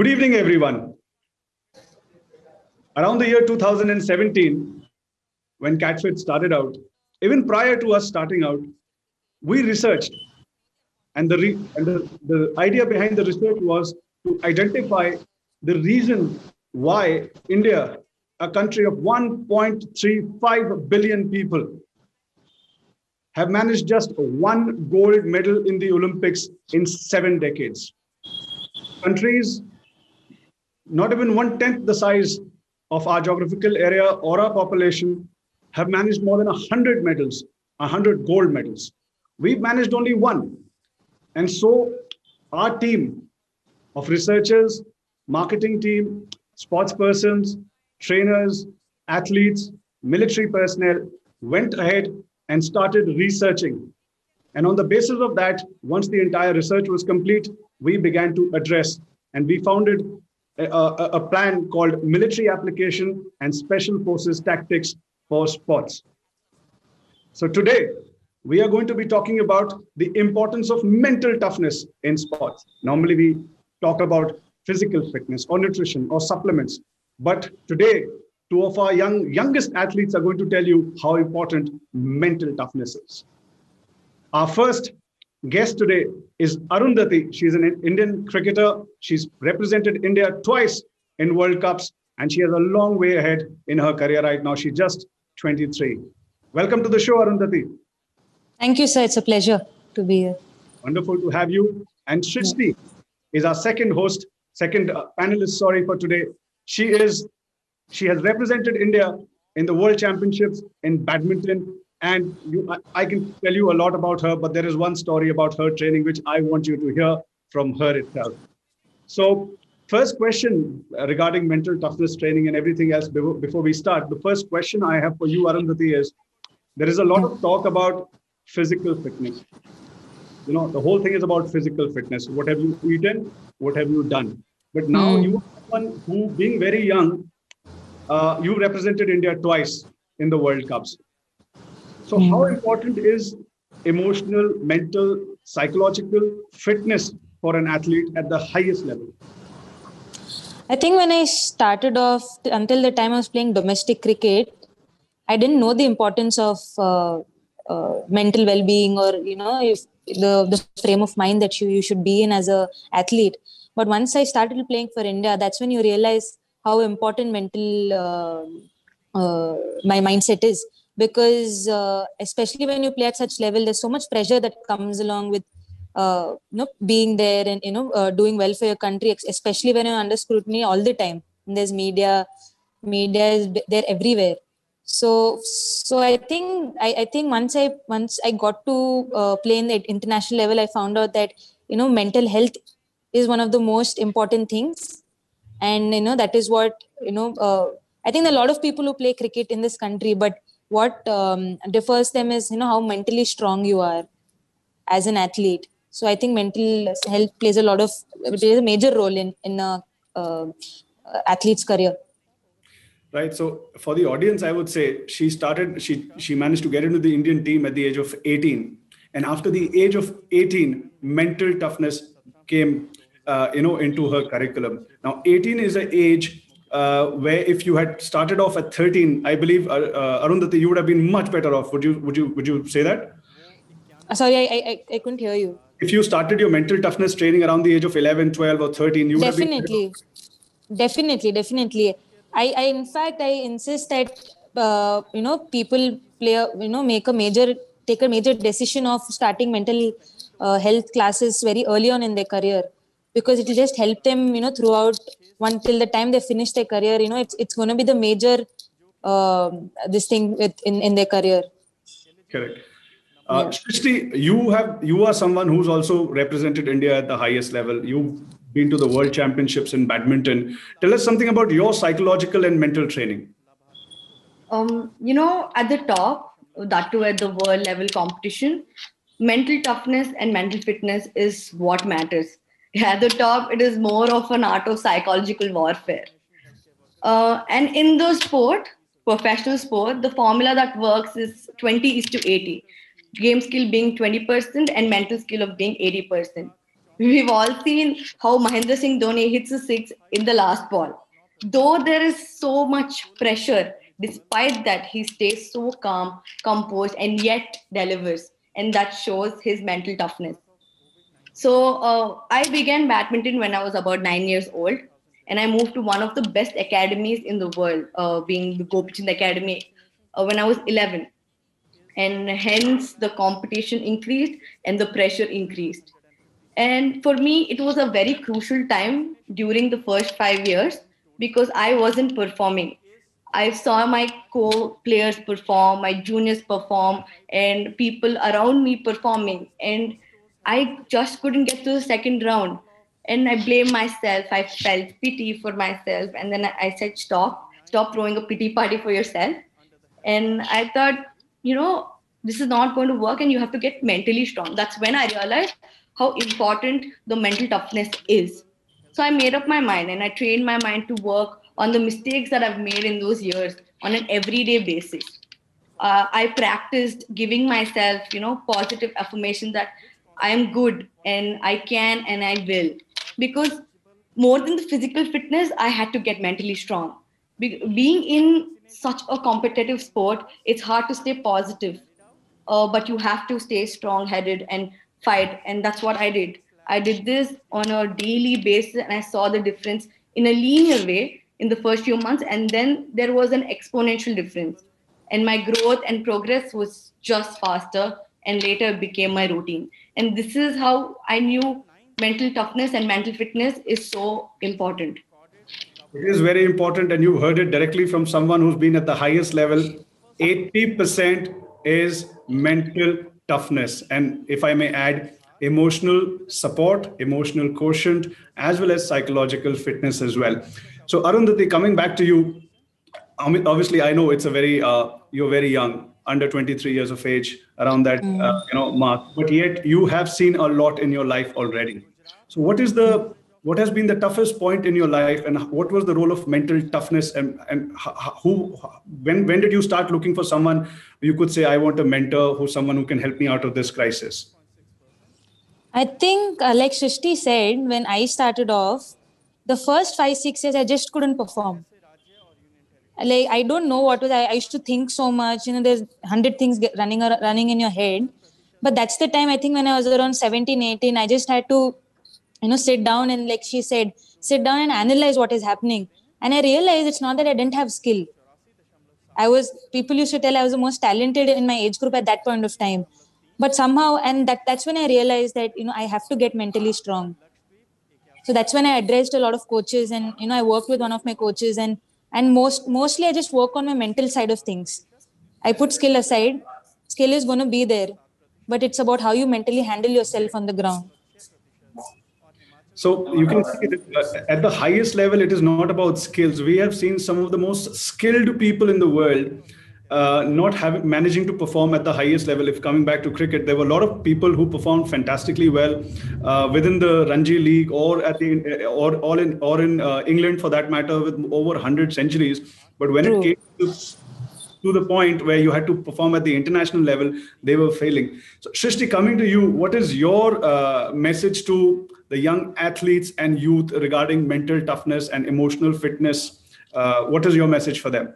Good evening, everyone. Around the year 2017, when CATFIT started out, even prior to us starting out, we researched. And, the, re- and the, the idea behind the research was to identify the reason why India, a country of 1.35 billion people, have managed just one gold medal in the Olympics in seven decades. Countries not even one tenth the size of our geographical area or our population have managed more than 100 medals, 100 gold medals. We've managed only one. And so our team of researchers, marketing team, sports persons, trainers, athletes, military personnel went ahead and started researching. And on the basis of that, once the entire research was complete, we began to address and we founded a, plan called Military Application and Special Forces Tactics for Sports. So today, we are going to be talking about the importance of mental toughness in sports. Normally, we talk about physical fitness or nutrition or supplements. But today, two of our young youngest athletes are going to tell you how important mental toughness is. Our first guest today is Arundhati. She's an Indian cricketer. She's represented India twice in World Cups, and she has a long way ahead in her career right now. She's just 23. Welcome to the show, Arundhati. Thank you, sir. It's a pleasure to be here. Wonderful to have you. And Srishti is our second host, second uh, panelist, sorry, for today. She is, she has represented India in the World Championships in badminton and you, I, can tell you a lot about her, but there is one story about her training which I want you to hear from her itself. So, first question regarding mental toughness training and everything else before, before we start. The first question I have for you, Arundhati, is there is a lot of talk about physical fitness. You know, the whole thing is about physical fitness. What have you eaten? What have you done? But now mm. you are someone who, being very young, uh, you represented India twice in the World Cups. So, mm. how important is emotional, mental, psychological fitness for an athlete at the highest level? I think when I started off, until the time I was playing domestic cricket, I didn't know the importance of uh, uh, mental well-being or you know if the the frame of mind that you you should be in as a athlete. But once I started playing for India, that's when you realize how important mental uh, uh my mindset is because uh, especially when you play at such level there's so much pressure that comes along with uh, you know being there and you know uh, doing well for your country especially when you're under scrutiny all the time. And there's media media is there everywhere. So so i think i, I think once i once i got to uh, play in the international level i found out that you know mental health is one of the most important things. And you know that is what you know uh, i think a lot of people who play cricket in this country but what um, differs them is you know how mentally strong you are as an athlete. So i think mental health plays a lot of plays a major role in in a uh, athlete's career. Right. So for the audience i would say she started she she managed to get into the indian team at the age of 18 and after the age of 18 mental toughness came uh, you know into her curriculum. Now 18 is an age uh, where if you had started off at 13, I believe uh, uh, Arundhati, you would have been much better off. Would you? Would you? Would you say that? Uh, sorry, I, I I couldn't hear you. If you started your mental toughness training around the age of 11, 12, or 13, you would definitely, have been definitely, definitely. I, I in fact, I insist that uh, you know people play, a, you know, make a major, take a major decision of starting mental uh, health classes very early on in their career because it will just help them, you know, throughout one till the time they finish their career you know it's it's going to be the major uh, this thing with in in their career correct uh, yeah. you have you are someone who's also represented India at the highest level. You've been to the World Championships in badminton. Tell us something about your psychological and mental training. Um, you know, at the top, that too at the world level competition, mental toughness and mental fitness is what matters at the top it is more of an art of psychological warfare uh, and in the sport professional sport the formula that works is 20 is to 80 game skill being 20% and mental skill of being 80% We've all seen how Mahendra Singh Dhoni hits a six in the last ball. Though there is so much pressure, despite that, he stays so calm, composed, and yet delivers. And that shows his mental toughness. So uh, I began badminton when I was about nine years old, and I moved to one of the best academies in the world, uh, being the Gopichand Academy, uh, when I was 11. And hence the competition increased and the pressure increased. And for me, it was a very crucial time during the first five years because I wasn't performing. I saw my co-players perform, my juniors perform, and people around me performing. And I just couldn't get to the second round. And I blamed myself. I felt pity for myself. And then I said, stop, stop throwing a pity party for yourself. And I thought, you know, this is not going to work and you have to get mentally strong. That's when I realized how important the mental toughness is. So I made up my mind and I trained my mind to work on the mistakes that I've made in those years on an everyday basis. Uh, I practiced giving myself, you know, positive affirmation that I am good and I can and I will. Because more than the physical fitness, I had to get mentally strong. Be- being in such a competitive sport, it's hard to stay positive, uh, but you have to stay strong headed and fight. And that's what I did. I did this on a daily basis and I saw the difference in a linear way in the first few months. And then there was an exponential difference. And my growth and progress was just faster and later became my routine. And this is how I knew mental toughness and mental fitness is so important. It is very important, and you've heard it directly from someone who's been at the highest level. 80% is mental toughness. And if I may add, emotional support, emotional quotient, as well as psychological fitness as well. So, Arundhati, coming back to you, obviously, I know it's a very, uh, you're very young, under 23 years of age, around that, mm. uh, you know, mark, but yet you have seen a lot in your life already. So, what is the what has been the toughest point in your life and what was the role of mental toughness and, and who when when did you start looking for someone you could say i want a mentor who's someone who can help me out of this crisis i think uh, like Srishti said when i started off the first five six years i just couldn't perform like i don't know what was i, I used to think so much. You know there's 100 things running or running in your head. But that's the time i think when i was around 17 18 i just had to you know sit down and like she said sit down and analyze what is happening. And i realized it's not that i didn't have skill. I was people used to tell i was the most talented in my age group at that point of time. But somehow and that that's when i realized that you know i have to get mentally strong. So that's when i addressed a lot of coaches and you know i worked with one of my coaches and and most mostly i just work on my mental side of things. I put skill aside. Skill is going to be there but it's about how you mentally handle yourself on the ground. So you can see uh, at the highest level, it is not about skills. We have seen some of the most skilled people in the world uh, not having managing to perform at the highest level. If coming back to cricket, there were a lot of people who performed fantastically well uh, within the Ranji League or at the or all in or in uh, England for that matter, with over 100 centuries. But when True. it came to to the point where you had to perform at the international level, they were failing. So, Srishti, coming to you, what is your uh, message to the young athletes and youth regarding mental toughness and emotional fitness? Uh, what is your message for them?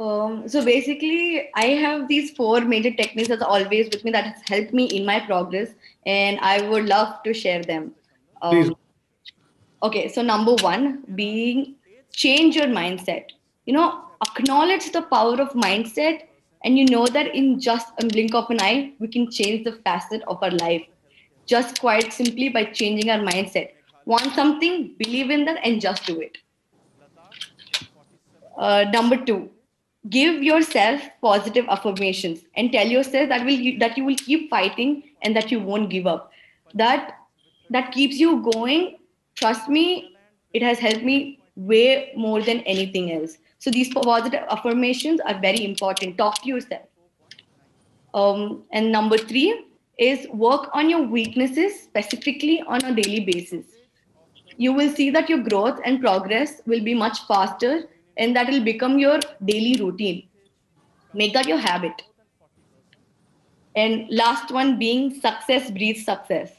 Um, so basically, I have these four major techniques that's always with me that has helped me in my progress, and I would love to share them. Um, Please. Okay, so number one, being change your mindset. You know, acknowledge the power of mindset and you know that in just a blink of an eye we can change the facet of our life just quite simply by changing our mindset want something believe in that and just do it uh, number two give yourself positive affirmations and tell yourself that will that you will keep fighting and that you won't give up that that keeps you going trust me it has helped me way more than anything else so these positive affirmations are very important. Talk to yourself. Um, and number three is work on your weaknesses specifically on a daily basis. You will see that your growth and progress will be much faster and that will become your daily routine. Make that your habit. And last one being success breeds success.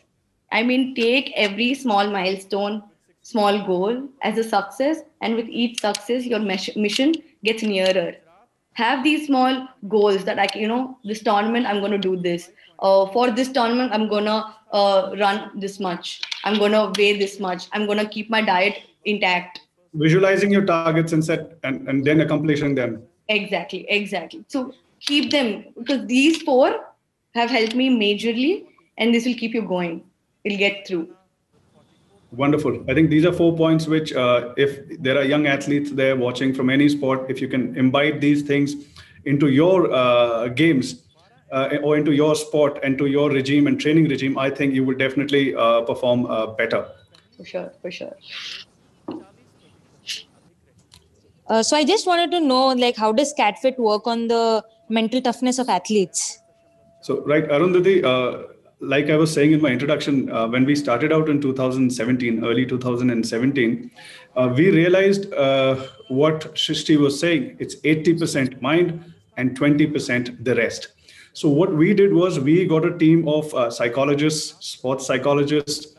I mean, take every small milestone, small goal as a success, and with each success, your mission gets nearer. Have these small goals that like you know, this tournament I'm going to do this. Uh, for this tournament, I'm going to uh, run this much. I'm going to weigh this much. I'm going to keep my diet intact. Visualizing your targets and set and, and then accomplishing them. Exactly, exactly. So keep them because these four have helped me majorly, and this will keep you going. It'll get through. Wonderful. I think these are four points which, uh, if there are young athletes there watching from any sport, if you can imbibe these things into your uh, games uh, or into your sport and to your regime and training regime, I think you will definitely uh, perform uh, better. For sure, for sure. Uh, so I just wanted to know, like, how does CatFit work on the mental toughness of athletes? So, right, Arundhati, like I was saying in my introduction, uh, when we started out in 2017, early 2017, uh, we realized uh, what Srishti was saying. It's 80% mind and 20% the rest. So what we did was we got a team of uh, psychologists, sports psychologists,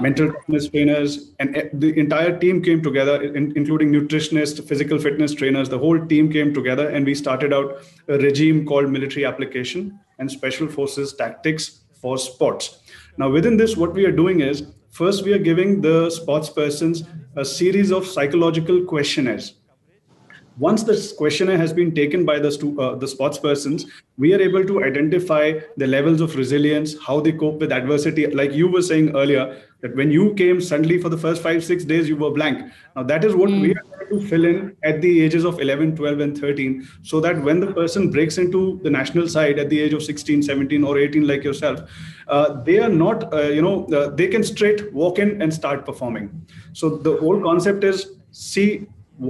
mental fitness trainers, and the entire team came together, in, including nutritionists, physical fitness trainers. The whole team came together, and we started out a regime called military application and special forces tactics for sports. Now, within this, what we are doing is first we are giving the sports persons a series of psychological questionnaires. Once this questionnaire has been taken by the, uh, the sports persons, we are able to identify the levels of resilience, how they cope with adversity. Like you were saying earlier, that when you came suddenly for the first five, six days, you were blank. Now, that is what mm. we are trying to fill in at the ages of 11, 12, and 13, so that when the person breaks into the national side at the age of 16, 17, or 18, like yourself, uh, they are not, uh, you know, uh, they can straight walk in and start performing. So the whole concept is see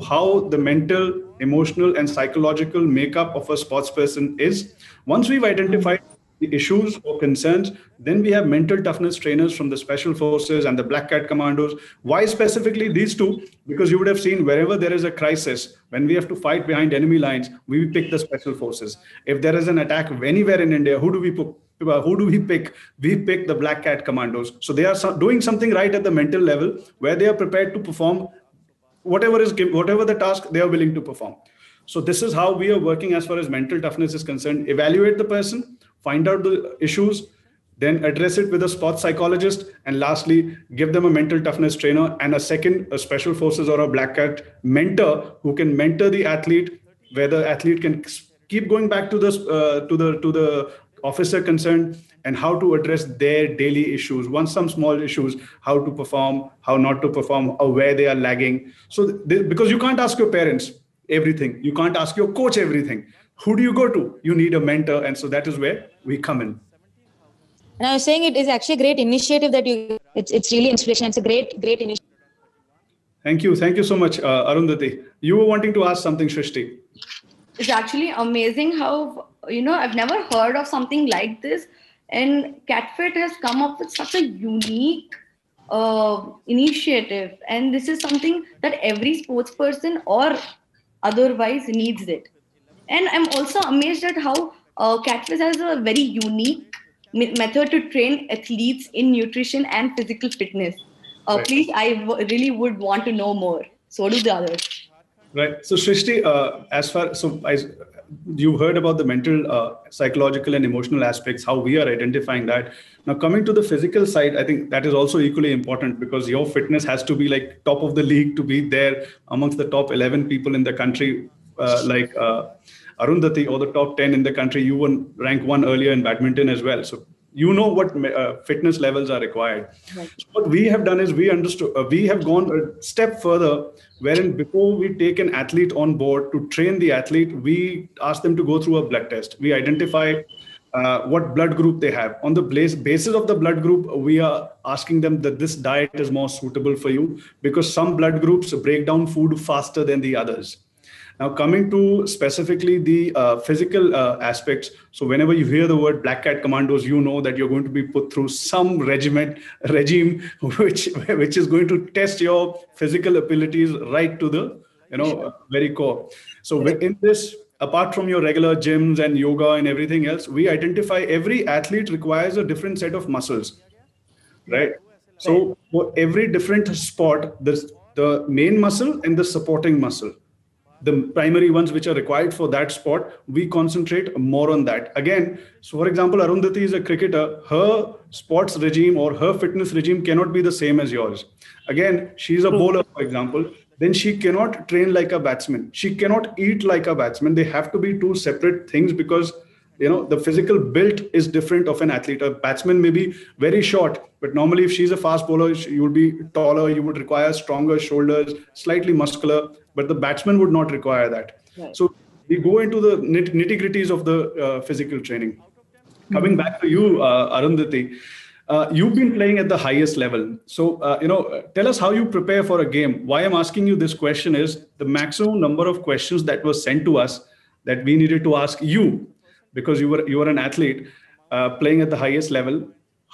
how the mental, emotional, and psychological makeup of a sports person is. Once we've identified the issues or concerns, then we have mental toughness trainers from the special forces and the black cat commandos. Why specifically these two? Because you would have seen wherever there is a crisis, when we have to fight behind enemy lines, we pick the special forces. If there is an attack anywhere in India, who do we put? Uh, who do we pick? We pick the Black Cat commandos. So they are doing something right at the mental level where they are prepared to perform whatever is whatever the task they are willing to perform so this is how we are working as far as mental toughness is concerned evaluate the person find out the issues then address it with a sports psychologist and lastly give them a mental toughness trainer and a second a special forces or a black cat mentor who can mentor the athlete where the athlete can keep going back to the uh, to the to the officer concerned and how to address their daily issues. Once some small issues how to perform how not to perform or where they are lagging. So because you can't ask your parents everything. You can't ask your coach everything who do you go to? You need a mentor and so that is where we come in. And i was saying it is actually a great initiative that you it's, it's really inspiration. It's a great great initiative thank you. Thank you so much uh, arundhati. You were wanting to ask something srishti it's actually amazing how you know i've never heard of something like this. And CatFit has come up with such a unique uh, initiative. And this is something that every sports person or otherwise needs it. And I'm also amazed at how uh, CatFit has a very unique method to train athletes in nutrition and physical fitness. Uh, right. Please, I w- really would want to know more. So do the others. Right. So, Srishti, uh, as far so I, you heard about the mental, uh, psychological, and emotional aspects, how we are identifying that. Now, coming to the physical side, I think that is also equally important because your fitness has to be like top of the league to be there amongst the top 11 people in the country, uh, like uh, Arundhati, or the top 10 in the country. You were ranked one earlier in badminton as well. So you know what uh, fitness levels are required. Right. So what we have done is we understood, uh, we have gone a step further wherein before we take an athlete on board to train the athlete, we ask them to go through a blood test. We identify uh, what blood group they have. On the basis of the blood group, we are asking them that this diet is more suitable for you because some blood groups break down food faster than the others. Now, coming to specifically the uh, physical uh, aspects. So, whenever you hear the word Black Cat Commandos, you know that you're going to be put through some regiment regime, which which is going to test your physical abilities right to the you know very core. So, in this apart from your regular gyms and yoga and everything else, we identify every athlete requires a different set of muscles. right? So for every different sport, there's the main muscle and the supporting muscle. The primary ones which are required for that sport, we concentrate more on that. Again, so for example, Arundhati is a cricketer. Her sports regime or her fitness regime cannot be the same as yours. Again, she's a bowler, for example. Then she cannot train like a batsman. She cannot eat like a batsman. They have to be two separate things because you know the physical build is different of an athlete. A batsman may be very short but normally if she's a fast bowler you would be taller you would require stronger shoulders slightly muscular but the batsman would not require that. Right. so we go into the nitty gritties of the uh, physical training. Mm-hmm. coming back to you uh, arundhati uh, you've been playing at the highest level. So uh, you know tell us how you prepare for a game. Why i'm asking you this question is the maximum number of questions that was sent to us that we needed to ask you because you were you were an athlete uh, playing at the highest level.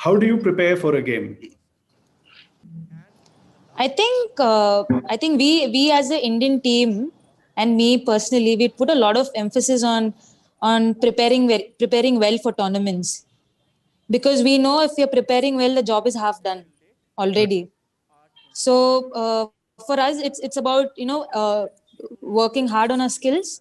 How do you prepare for a game? I think uh, i think we we as an indian team and me personally we put a lot of emphasis on on preparing preparing well for tournaments. Because we know if you're preparing well the job is half done already. So uh, for us it's it's about you know uh, working hard on our skills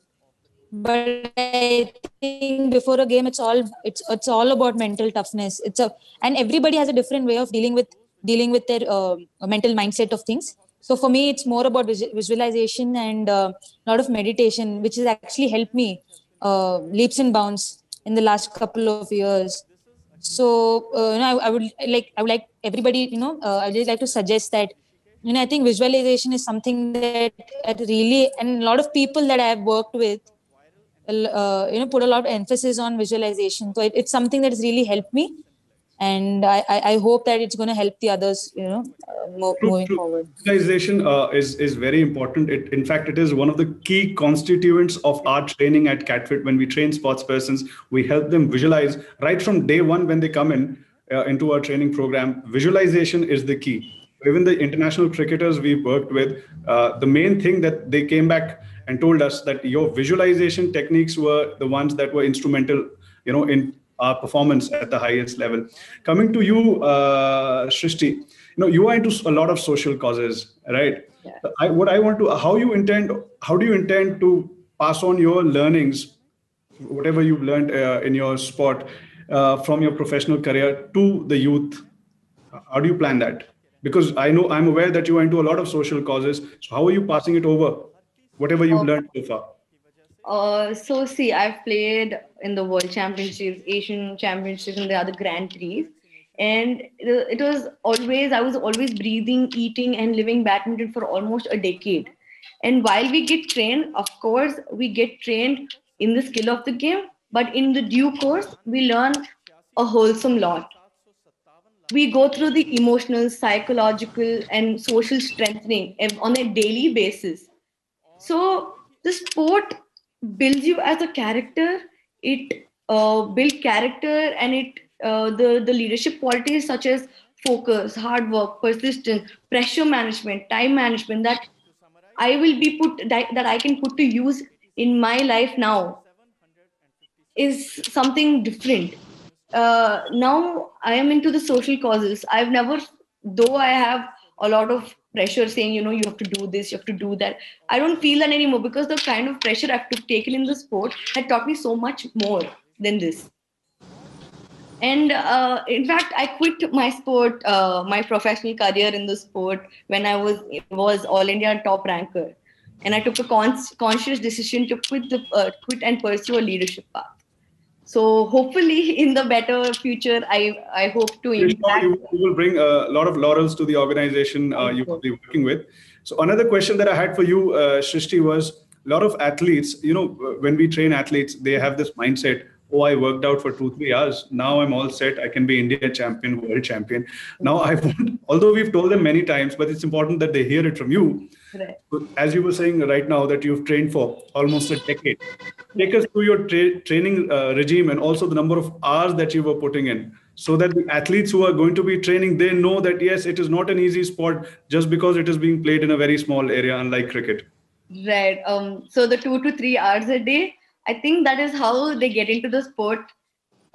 but I think before a game, it's all it's it's all about mental toughness. It's a and everybody has a different way of dealing with dealing with their uh, mental mindset of things. So for me, it's more about visualization and a uh, lot of meditation, which has actually helped me uh, leaps and bounds in the last couple of years. So uh, you know, I, I, would like I would like everybody, you know, uh, I would just like to suggest that you know I think visualization is something that, that really and a lot of people that I have worked with uh, you know put a lot of emphasis on visualization so it, it's something that has really helped me and I, I, hope that it's going to help the others, you know, uh, mo- moving true. forward. Visualization uh, is is very important. It, in fact, it is one of the key constituents of our training at CATFIT. When we train sports persons, we help them visualize right from day one when they come in uh, into our training program. Visualization is the key. Even the international cricketers we worked with, uh, the main thing that they came back and told us that your visualization techniques were the ones that were instrumental, you know, in our performance at the highest level. Coming to you, uh, Srishti, you know, you are into a lot of social causes, right? Yeah. I, what I want to, how you intend, how do you intend to pass on your learnings, whatever you've learned uh, in your sport uh, from your professional career to the youth? How do you plan that? Because I know I'm aware that you are into a lot of social causes. So how are you passing it over whatever you've learned so far? Uh, so see, I've played in the World Championships, Asian Championships, and the other Grand Prix, and it was always I was always breathing, eating, and living badminton for almost a decade. And while we get trained, of course, we get trained in the skill of the game, but in the due course, we learn a wholesome lot. We go through the emotional, psychological, and social strengthening on a daily basis so the sport builds you as a character. It uh, builds character and it uh, the the leadership qualities such as focus, hard work, persistence, pressure management, time management that I will be put that, that I can put to use in my life now is something different. Uh, now I am into the social causes. I've never, though I have a lot of pressure saying you know you have to do this you have to do that. I don't feel that anymore because the kind of pressure i've taken in the sport had taught me so much more than this. And uh, in fact i quit my sport uh, my professional career in the sport when i was was all india top ranker. And i took a con- conscious decision to quit the uh, quit and pursue a leadership path so hopefully in the better future i i hope to impact. you, you will bring a lot of laurels to the organization uh, you will be working with. So another question that i had for you uh, Srishti, was a lot of athletes you know when we train athletes they have this mindset oh i worked out for two three hours. Now i'm all set. I can be india champion world champion. Now i although we've told them many times but it's important that they hear it from you right. as you were saying right now that you've trained for almost a decade take us through your tra- training uh, regime and also the number of hours that you were putting in so that the athletes who are going to be training they know that yes it is not an easy sport just because it is being played in a very small area unlike cricket. Right. Um so the 2 to 3 hours a day I think that is how they get into the sport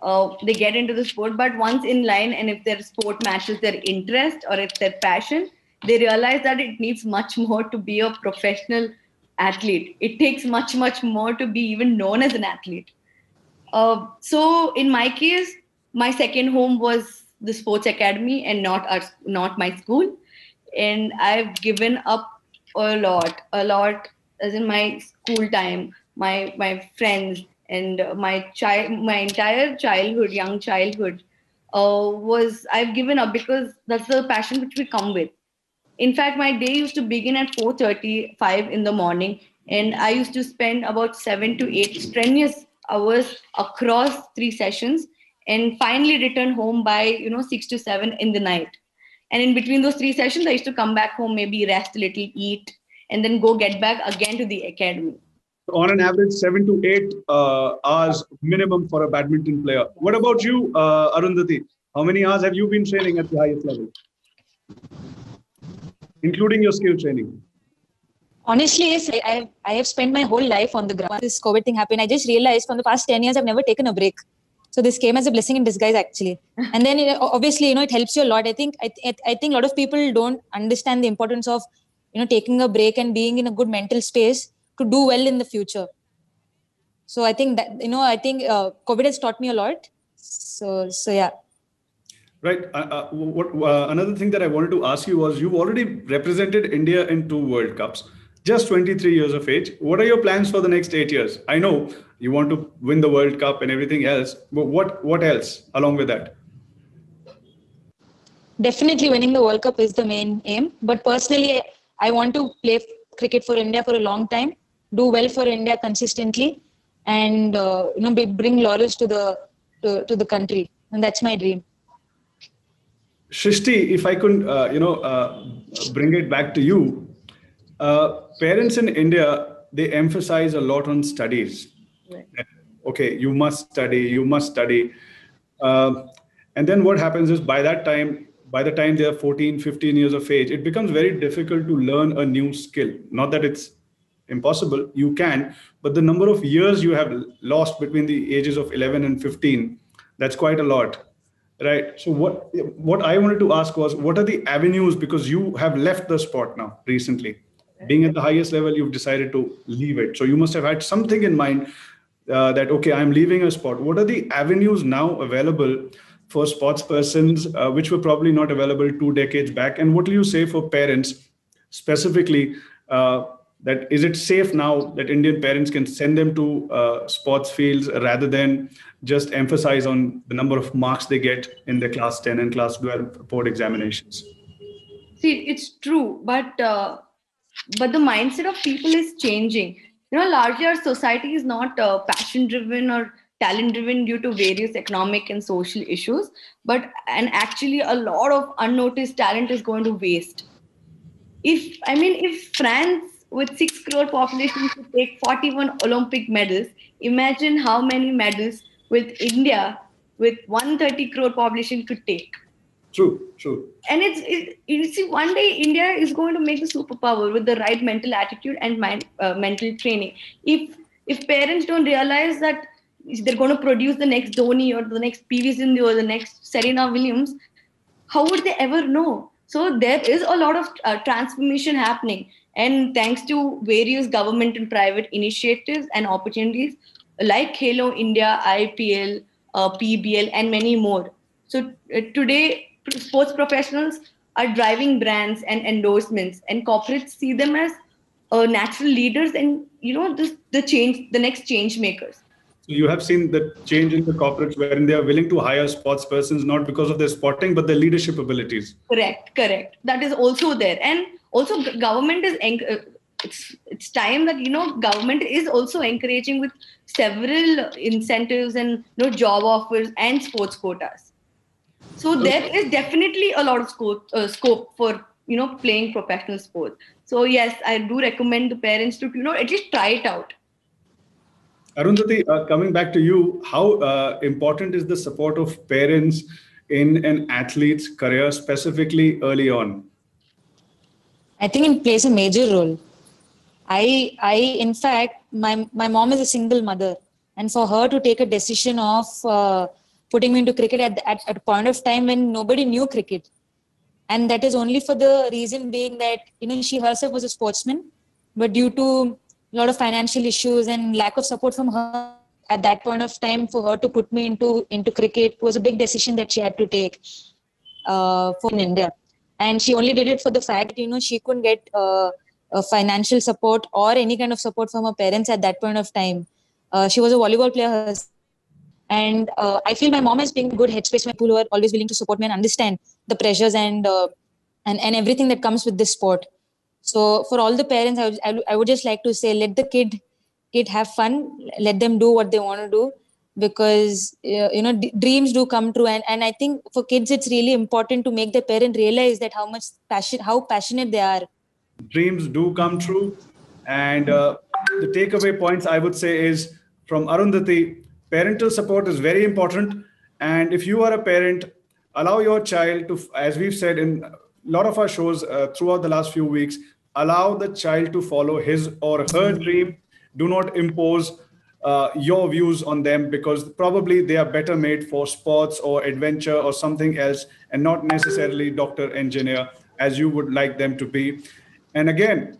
uh, they get into the sport. But once in line and if their sport matches their interest or if their passion they realize that it needs much more to be a professional athlete. It takes much much more to be even known as an athlete. Uh, so in my case my second home was the sports academy and not our, not my school. And i've given up a lot a lot as in my school time my my friends and my child my entire childhood young childhood uh, was i've given up because that's the passion which we come with in fact my day used to begin at 4.35 in the morning and i used to spend about 7 to 8 strenuous hours across three sessions and finally return home by you know 6 to 7 in the night and in between those three sessions i used to come back home maybe rest a little eat and then go get back again to the academy on an average seven to eight uh, hours minimum for a badminton player. What about you, uh, Arundhati? How many hours have you been training at the highest level, including your skill training? Honestly, yes, I, I, I have spent my whole life on the ground. This COVID thing happened. I just realized from the past 10 years, I've never taken a break. So this came as a blessing in disguise, actually. And then it, obviously, you know, it helps you a lot. I think I, I think a lot of people don't understand the importance of, you know, taking a break and being in a good mental space to do well in the future so i think that you know i think uh, covid has taught me a lot so so yeah right. Uh, uh, what uh, another thing that i wanted to ask you was you've already represented india in two world cups. Just 23 years of age. What are your plans for the next 8 years? I know you want to win the world cup and everything else but what what else along with that? Definitely winning the world cup is the main aim but personally i want to play cricket for india for a long time do well for India consistently, and uh, you know bring laurels to the to, to, the country, and that's my dream. Srishti, if I could, uh, you know, uh, bring it back to you. Uh, parents in India they emphasize a lot on studies. Right. Okay, you must study. You must study. Uh, and then what happens is by that time by the time they are 14 15 years of age it becomes very difficult to learn a new skill not that it's impossible you can but the number of years you have lost between the ages of 11 and 15 that's quite a lot right? So what what i wanted to ask was what are the avenues because you have left the sport now recently. Being at the highest level you've decided to leave it. So you must have had something in mind uh, that okay i'm leaving a sport what are the avenues now available for sports persons uh, which were probably not available two decades back? And what do you say for parents specifically uh, that is it safe now that Indian parents can send them to uh, sports fields rather than just emphasize on the number of marks they get in the class 10 and class 12 board examinations? See, it's true, but uh, but the mindset of people is changing. You know, largely our society is not uh, passion driven or talent driven due to various economic and social issues, but and actually a lot of unnoticed talent is going to waste. If I mean, if France with 6 crore population to take 41 Olympic medals, imagine how many medals with India with 130 crore population could take. True, true. And it's, it, you see, one day India is going to make a superpower with the right mental attitude and mind, uh, mental training. If if parents don't realize that they're going to produce the next Dhoni or the next PV Sindhu or the next Serena Williams, how would they ever know? So there is a lot of uh, transformation happening and thanks to various government and private initiatives and opportunities like Khelo India, IPL, uh, PBL, and many more. So uh, today, sports professionals are driving brands and endorsements, and corporates see them as uh, natural leaders and you know this, the change, the next change makers. So you have seen the change in the corporates wherein they are willing to hire sports persons not because of their sporting but their leadership abilities. Correct, correct. That is also there, and also government is uh, it's it's time that you know government is also encouraging with several incentives and you know job offers and sports quotas. So there is definitely a lot of scope uh, scope for you know playing professional sports so yes i do recommend the parents to you know at least try it out. Arundhati uh, coming back to you how uh, important is the support of parents in an athlete's career specifically early on I think it plays a major role. I, I, in fact, my my mom is a single mother, and for her to take a decision of, uh, putting me into cricket at, at, at a point of time when nobody knew cricket. And that is only for the reason being that you know she herself was a sportsman. But due to a lot of financial issues and lack of support from her at that point of time for her to put me into into cricket was a big decision that she had to take uh, for in india and she only did it for the fact you know she couldn't get uh, financial support or any kind of support from her parents at that point of time. Uh, she was a volleyball player herself. And uh, i feel my mom has been a good headspace. People who are always willing to support me and understand the pressures and uh, and and everything that comes with this sport. So for all the parents I would, I would just like to say let the kid kid have fun. Let them do what they want to do because uh, you know d- dreams do come true. And, and i think for kids it's really important to make their parent realize that how much passion how passionate they are. Dreams do come true. And uh, the takeaway points i would say is from arundhati parental support is very important. And if you are a parent allow your child to as we've said in a lot of our shows uh, throughout the last few weeks allow the child to follow his or her dream. Do not impose uh, your views on them because probably they are better made for sports or adventure or something else and not necessarily doctor engineer as you would like them to be and again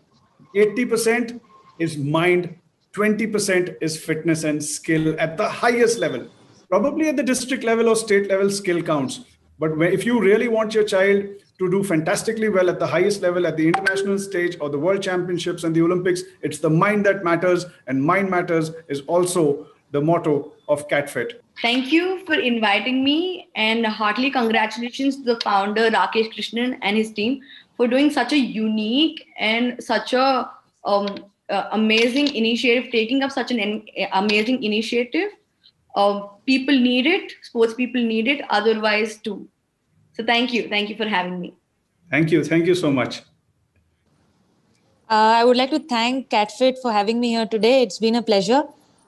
80% is mind 20% is fitness and skill at the highest level. Probably at the district level or state level, skill counts. But if you really want your child to do fantastically well at the highest level, at the international stage or the world championships and the Olympics, it's the mind that matters. And mind matters is also the motto of CatFit. Thank you for inviting me and heartily congratulations to the founder Rakesh Krishnan and his team for doing such a unique and such a um, uh, amazing initiative, taking up such an in- amazing initiative. Uh, people need it, sports people need it, otherwise too. So thank you. Thank you for having me. Thank you. Thank you so much. Uh, I would like to thank CatFit for having me here today. It's been a pleasure.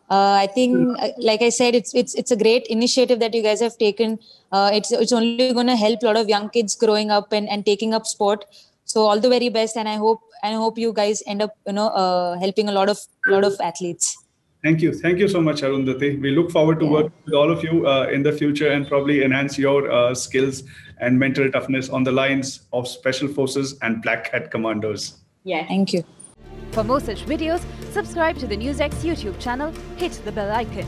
Uh, I think, uh, like I said, it's it's it's a great initiative that you guys have taken. Uh, it's it's only going to help a lot of young kids growing up and, and taking up sport. So all the very best, and I hope and I hope you guys end up, you know, uh, helping a lot of lot of athletes. Thank you. Thank you so much, Arundhati. We look forward to yeah. work with all of you uh, in the future and probably enhance your uh, skills and mental toughness on the lines of Special Forces and Black Cat Commandos. Yeah. Thank you. For more such videos, subscribe to the NewsX YouTube channel, hit the bell icon.